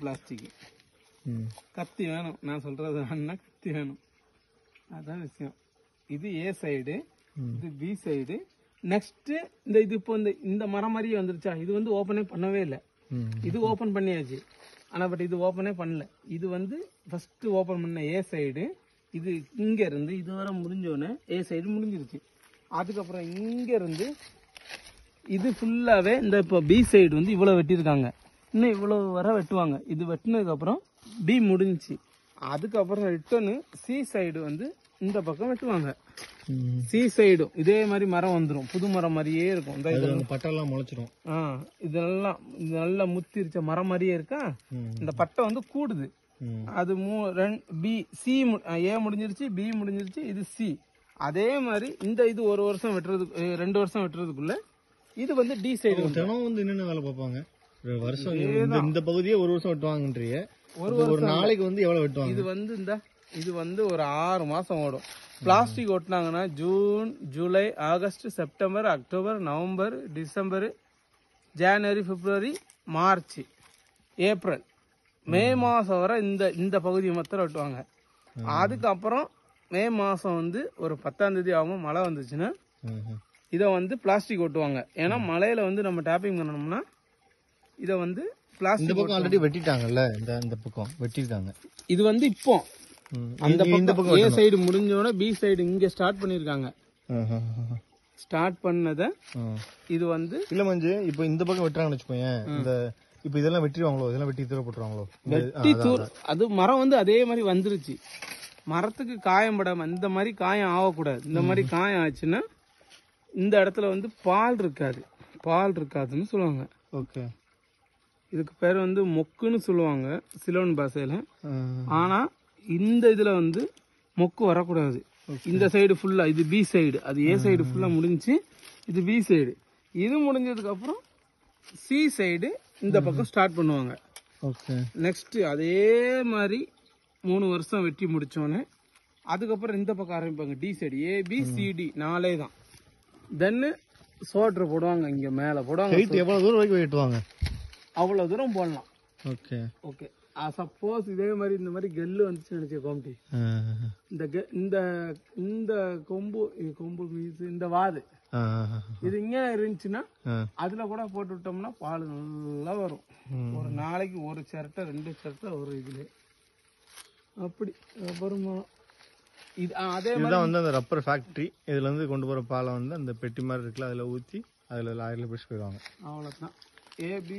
Plastic. கத்தி வேணும். நான் சொல்றது என்ன கத்தி வேணும். அதான் விஷயம். இது ஏ சைடு இது பி சைடு நெக்ஸ்ட் இந்த இது இப்போ இந்த இந்த மரம் மாதிரியே வந்துருச்சா? இது வந்து ஓப்பனே பண்ணவே இல்லை. இது ஓப்பன் பண்ணியாச்சு. ஆனா பட் இது ஓப்பனே பண்ணல. இது வந்து ஃபர்ஸ்ட் ஓப்பன் பண்ண ஏ சைடு இது இங்க இருந்து இது வரை முடிஞ்சோடனே ஏ சைடு முடிஞ்சிருச்சு. அதுக்கப்புறம் இங்க இருந்து இது ஃபுல்லாவே இந்த இப்போ பி சைடு வந்து இவ்வளவு வெட்டியிருக்காங்க. இன்னும் இவ்வளவு வரை வெட்டுவாங்க. இது வெட்டினதுக்கு அப்புறம் பி முடிஞ்சுச்சு. அதுக்கப்புறம் ரிட்டர்னு சி சைடு வந்து இந்த பக்கம் வெட்டுவாங்க. சி சைடும் இதே மாதிரி மரம் வந்துடும் புது மரம் மாதிரியே இருக்கும். இந்த அந்த பட்டெல்லாம் முளைச்சிரும். ஆ இது நல்லா இது நல்லா முத்திருச்ச மரம் மாதிரியே இருக்கா? இந்த பட்டை வந்து கூடுது. அது மூ ரெண்டு பி சி ஏ முடிஞ்சிருச்சு பி முடிஞ்சிருச்சு இது சி அதே மாதிரி இந்த இது ஒரு வருஷம் வெட்டுறதுக்கு ரெண்டு வருஷம் வெட்டுறதுக்குள்ள இது வந்து டி சைடு தினம் வந்து என்னென்ன வேலை பார்ப்பாங்க. வருஷம் இந்த இந்த பகுதியே ஒரு வருஷம் வெட்டுவாங்கன்றிய ஒரு ஒரு நாளைக்கு வந்து எவ்வளவு வெட்டுவாங்க? இது வந்து இந்த இது வந்து ஒரு ஆறு மாசம் ஓடும். Plastic ஒட்டினாங்கன்னா June July August September October November December ஜனவரி பிப்ரவரி மார்ச் ஏப்ரல். மே மாசம் வரை இந்த இந்த பகுதியை மாத்திரம் வெட்டுவாங்க. அதுக்கப்புறம் மே மாசம் வந்து ஒரு பத்தாம் தேதி ஆகும் மழை வந்துச்சுன்னா ம், ம். இதை வந்து பிளாஸ்டிக் ஒட்டுவாங்க. ஏன்னா மழையில வந்து நம்ம டேப்பிங் பண்ணணும்னா இதை வந்து இந்த பக்கம் ஆல்ரெடி வெட்டிட்டாங்கல்ல இந்த இந்த பக்கம். வெட்டிருக்காங்க இது வந்து இப்போ. அந்த இந்த பக்கம் ஏ சைடு முடிஞ்சோட பி சைடு இங்க ஸ்டார்ட் பண்ணிருக்காங்க. ஸ்டார்ட் பண்ணத. இது வந்து இல்ல மஞ்சு இப்போ இந்த பக்கம் வெட்டுறாங்கன்னு வச்சுக்கோங்க இந்த இப்போ இதெல்லாம் வெட்டிடுவாங்களோ? இதெல்லாம் வெட்டி தூர போட்டுருவாங்களோ? வெட்டி தூர் அது மரம் வந்து அதே மாதிரி வந்துருச்சு. மரத்துக்கு காயம் படாம இந்த மாதிரி காயம் ஆகக்கூடாது. இந்த மாதிரி காயம் ஆச்சுன்னா இந்த இடத்துல வந்து பால் இருக்காது. பால் இருக்காதுன்னு சொல்லுவாங்க. ஓகே. இதுக்கு பேர் வந்து மொக்குன்னு சொல்லுவாங்க சிலோன் பாஷையில. ஆ. ஆனா இந்த இதுல வந்து மொக்கு வரக்கூடாது. இந்த சைடு ஃபுல்லா இது பி சைடு அது ஏ சைடு ஃபுல்லா முடிஞ்சுச்சு இது பி சைடு இது முடிஞ்சதுக்கு அப்புறம் சி சைடு இந்த பக்கம் ஸ்டார்ட் பண்ணுவாங்க. ஓகே. நெக்ஸ்ட் அதே மாதிரி மூணு வருஷம் வெட்டி முடிச்சோன்னே அதுக்கப்புறம் இந்த பக்கம் ஆரம்பிப்பாங்க. டி சைடு ஏபி சிடி நாலே தான். தென்னு சோட்ரு போடுவாங்க இங்க மேல. போடுவாங்க ஹைட் எவ்வளவு தூரம் வரைக்கும் வெட்டுவாங்க அவ்வளவு தூரம் போடலாம். ஓகே. ஓகே. சப்போஸ் இதே மாதிரி இந்த மாதிரி கெல்லு வந்துச்சுன்னு நினைச்ச கோம்டி இந்த கெ- இந்த இந்த கொம்பு கொம்பு மீது இந்த வாது. இது இங்க இருந்துச்சுன்னா அதுல கூட போட்டு விட்டோம்னா பால் நல்லா வரும். ஒரு நாளைக்கு ஒரு சிரட்டை ரெண்டு சிரட்டை ஒரு இதுல அப்படி அப்புறமா இது ஆ, அதே மாதிரி வந்து அந்த ரப்பர் ஃபேக்டரி இதுல இருந்து கொண்டு போற பாலை வந்து அந்த பெட்டி மாதிரி இருக்குல்ல அதுல ஊத்தி அதுல லாரில பிடிச்சு போயிடுவாங்க. அவ்வளவுதான். ஏபி